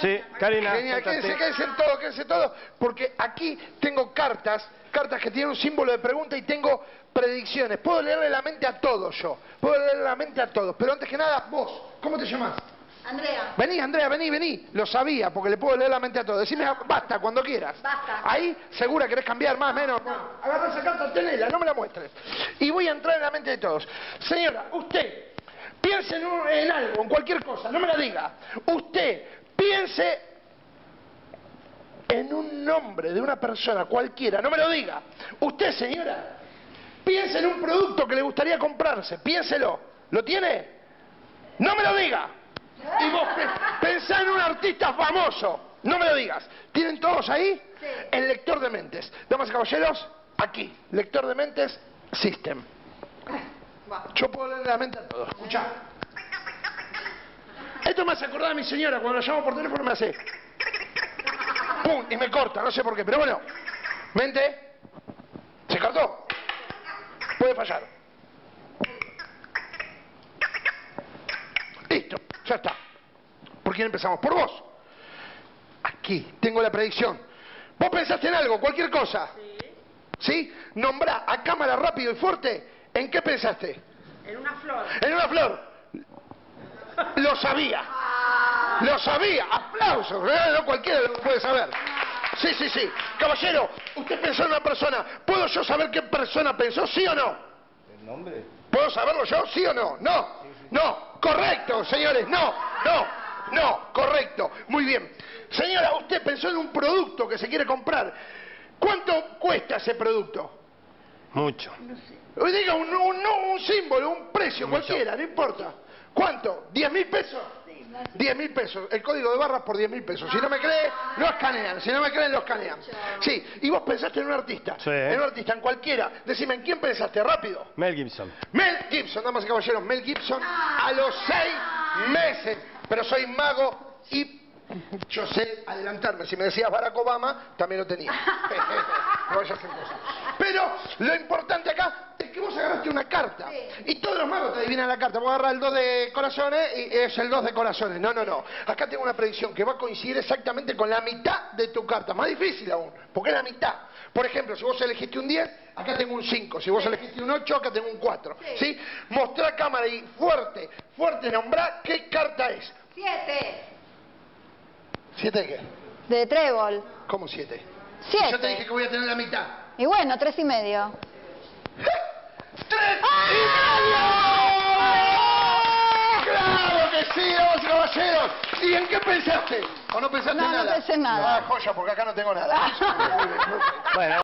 Sí, Karina. Genial, quédense, quédense todo, quédense todo, porque aquí tengo cartas, cartas que tienen un símbolo de pregunta y tengo predicciones. Puedo leerle la mente a todos yo, puedo leerle la mente a todos, pero antes que nada, vos, ¿cómo te llamas? Andrea. Vení, Andrea, vení, vení. Lo sabía, porque le puedo leer la mente a todos. Decime basta cuando quieras. Basta. Ahí, segura, querés cambiar más, menos. Agarra esa carta, tenela, no me la muestres. Y voy a entrar en la mente de todos. Señora, usted, piense en, un- en algo, en cualquier cosa, no me la diga. Usted, piense en un nombre de una persona cualquiera, no me lo diga. Usted, señora, piense en un producto que le gustaría comprarse, piénselo. ¿Lo tiene? No me lo diga. Y vos pe- pensá en un artista famoso. No me lo digas. ¿Tienen todos ahí? Sí. El lector de mentes. Damas y caballeros, aquí. Lector de mentes, System. Yo puedo leer la mente a todos. Escuchá. Esto me hace acordar a mi señora. Cuando la llamo por teléfono me hace... ¡Pum! Y me corta. No sé por qué. Pero bueno. Mente. ¿Se cortó? Puede fallar. Listo, ya está. ¿Por quién empezamos? Por vos. Aquí, tengo la predicción. Vos pensaste en algo, cualquier cosa. Sí. ¿Sí? Nombrá a cámara rápido y fuerte. ¿En qué pensaste? En una flor. En una flor. Sabía. Lo sabía. Aplausos. ¿eh? No cualquiera lo puede saber. Sí, sí, sí. Caballero, usted pensó en una persona. ¿Puedo yo saber qué persona pensó? ¿Sí o no? ¿El nombre? ¿Puedo saberlo yo? ¿Sí o no? No. No. Correcto, señores. No. No. No. Correcto. Muy bien. Señora, usted pensó en un producto que se quiere comprar. ¿Cuánto cuesta ese producto? Mucho. Hoy Diga un, un- no, un símbolo, un precio, cualquiera, no importa. ¿Cuánto? ¿10 mil pesos? 10 mil pesos. El código de barras por 10 mil pesos. Si no me cree, lo escanean. Si no me creen, lo escanean. Sí, y vos pensaste en un artista. Sí. En un artista, en cualquiera. Decime, ¿en quién pensaste? Rápido. Mel Gibson. Mel Gibson, damas y caballeros, Mel Gibson a los seis meses. Pero soy mago y yo sé adelantarme. Si me decías Barack Obama, también lo tenía. no vayas a hacer cosas. Pero lo importante acá es que vos agarraste una carta. Y todos los magos te adivinan la carta. Vos agarras el 2 de corazones y es el 2 de corazones. No, no, no. Acá tengo una predicción que va a coincidir exactamente con la mitad de tu carta. Más difícil aún, porque es la mitad. Por ejemplo, si vos elegiste un 10, acá tengo un 5. Si vos elegiste un 8, acá tengo un 4. ¿Sí? Mostrá cámara y fuerte, fuerte, nombrá qué carta es. Siete. ¿Siete de qué? De trébol. ¿Cómo siete? Siete. Yo te dije que voy a tener la mitad. Y bueno, tres y medio. ¡Tres y medio! ¡Claro que sí, y caballeros! ¿Y en qué pensaste? ¿O no pensaste No, en no nada? pensé en nada. Ah, joya, porque acá no tengo nada. Bueno.